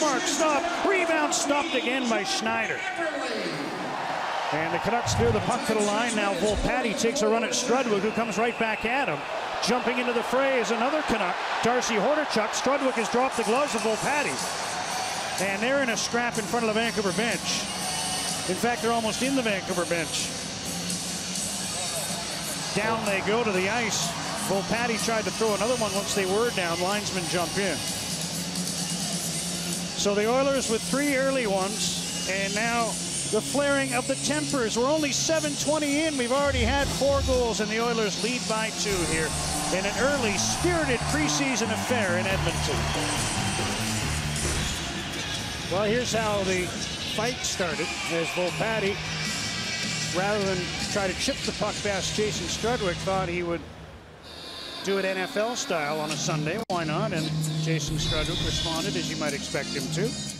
Mark stop. Rebound stopped again by Schneider. And the Canucks clear the puck to the line. Now Volpatti takes a run at Strudwick, who comes right back at him. Jumping into the fray is another Canuck, Darcy Hordichuk. Strudwick has dropped the gloves of Volpatti. And they're in a scrap in front of the Vancouver bench. In fact, they're almost in the Vancouver bench. Down they go to the ice. Volpatti tried to throw another one once they were down. Linesmen jump in. So the Oilers with three early ones, and now the flaring of the tempers. We're only 7.20 in. We've already had four goals, and the Oilers lead by two here in an early, spirited preseason affair in Edmonton. Well, here's how the fight started as Volpatti, rather than try to chip the puck past Jason Strudwick, thought he would do it NFL style on a Sunday. Why not? And Jason Strudwick responded as you might expect him to.